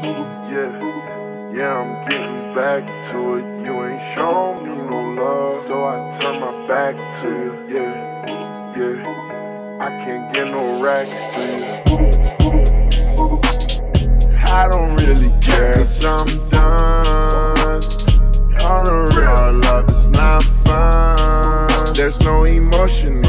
to it. Yeah, yeah, I'm getting back to it. You ain't shown me no love, so I turn my back to you. Yeah, yeah, I can't get no racks to you. I don't really care, cause I'm done. All love is not fun. There's no emotion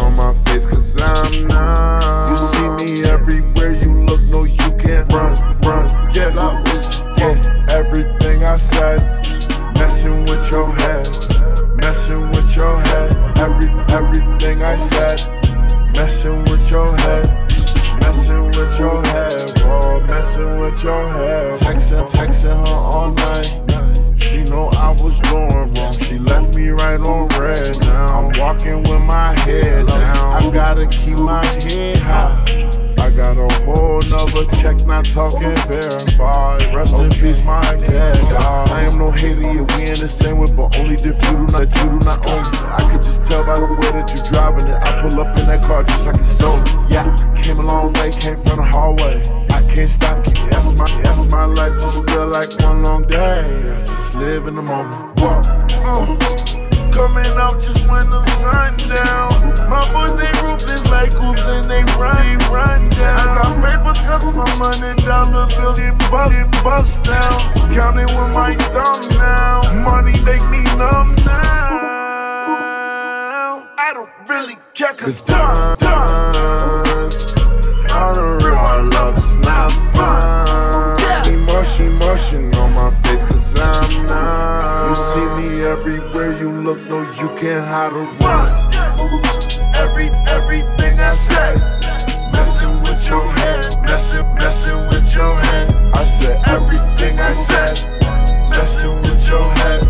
Texting, texting her all night. She know I was doing wrong. She left me right on read. Now I'm walking with my head down. I gotta keep my head high. I got a whole nother check, not talking verified. Rest in peace, my dad. I am no hater, yeah, we in the same way, but only if you do not, you do not own me. I could just tell by the way that you're driving it. I pull up in that car just like it's stolen. Yeah, came a long way, came from the hallway. I can't stop, keep that's my, like one long day. I just live in the moment. Uh. Coming out just when the sun down. My boys they ruthless like hoops and they run, run down. I got paper cuts from hundred dollar bills and bust, bust down. Counting with my thumb now. Money make me numb now. I don't really care cause done, done. See me everywhere you look, no, you can't hide or run. Every, everything I said, messing with your head, messing, messing with your head. I said everything I said, messing with your head,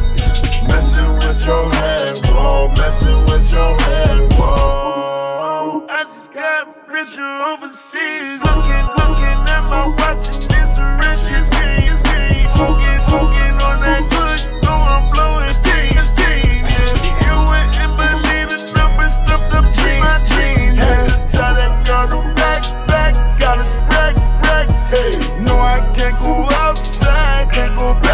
messing with your head, whoa, messing with your head, whoa. I just got richer overseas, can't go back.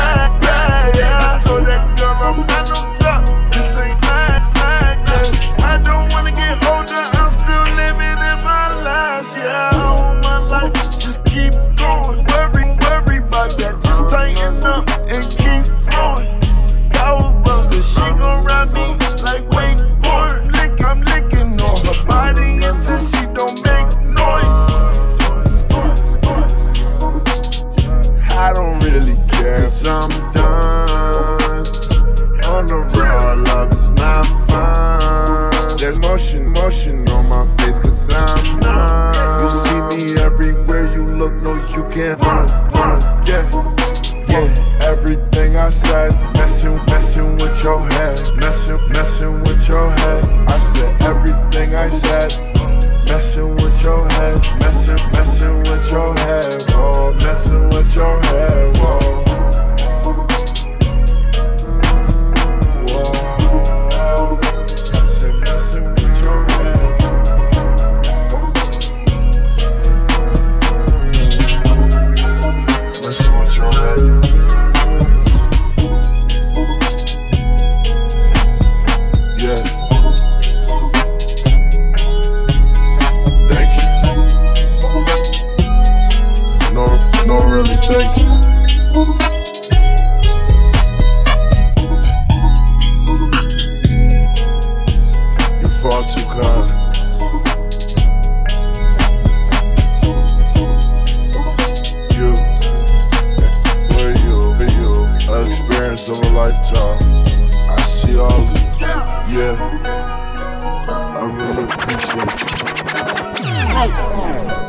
No, you can't run, run, yeah. Yeah, everything I said, messing, messing with your head, messing, messing with your head. I said everything I said, messing with your head, messing, messing with your head, whoa, messing with your head, With your head. y'all. I see all of you. Yeah. I really appreciate you.